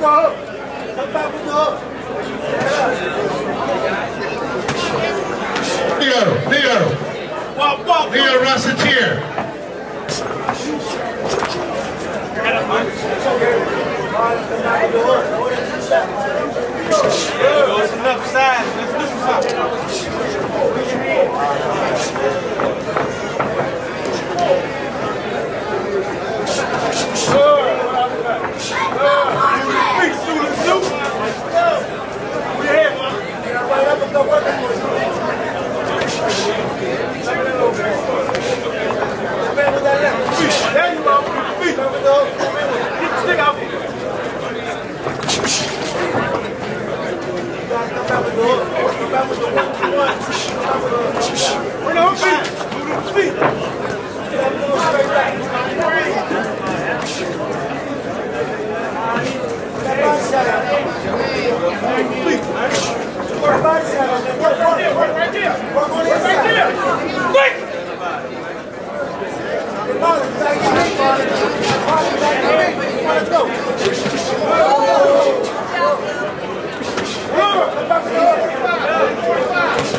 puto! ¡Salta, puto! Neo, Neo! Neo Rosseteer!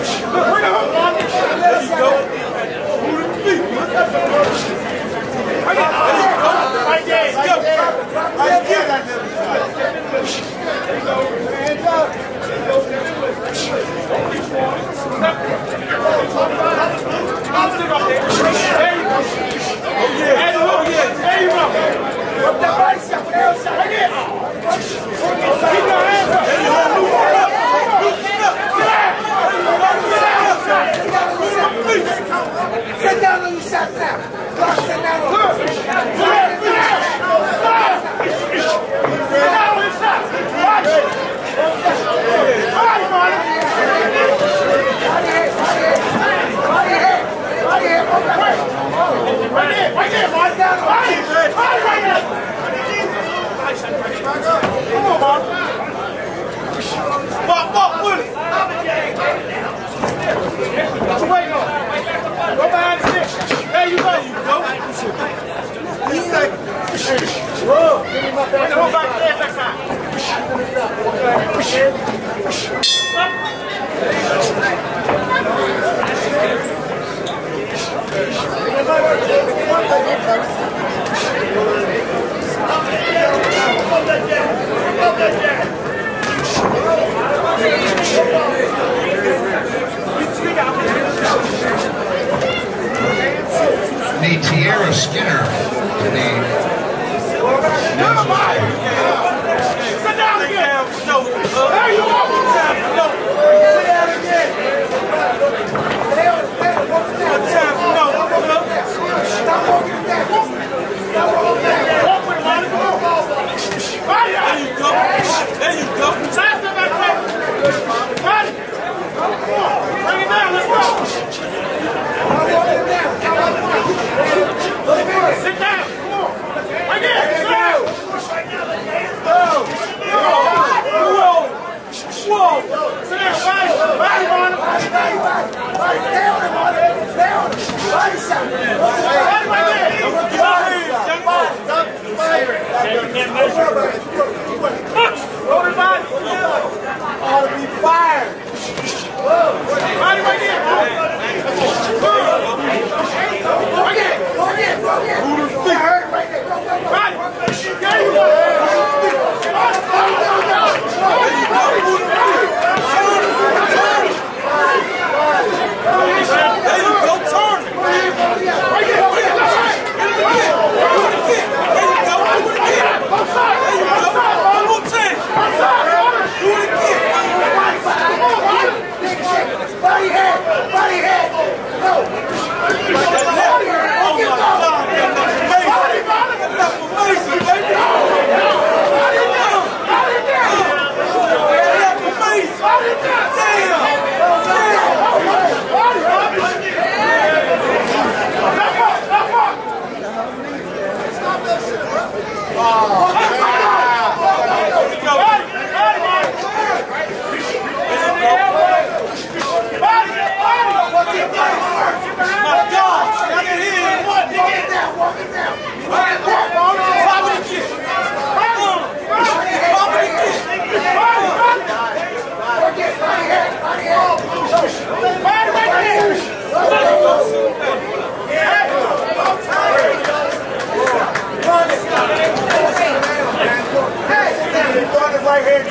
On. Go. You go. Skinner. Gracias.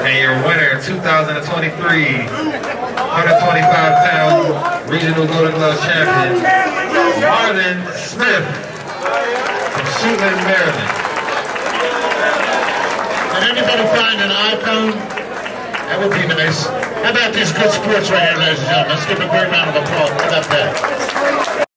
And your winner, 2023 125 pound regional Golden Glove champion, Marlin Smith from Suitland, Maryland. Did anybody find an iPhone? That would be nice. How about these good sports right here, ladies and gentlemen? Let's give a big round of applause. How about that?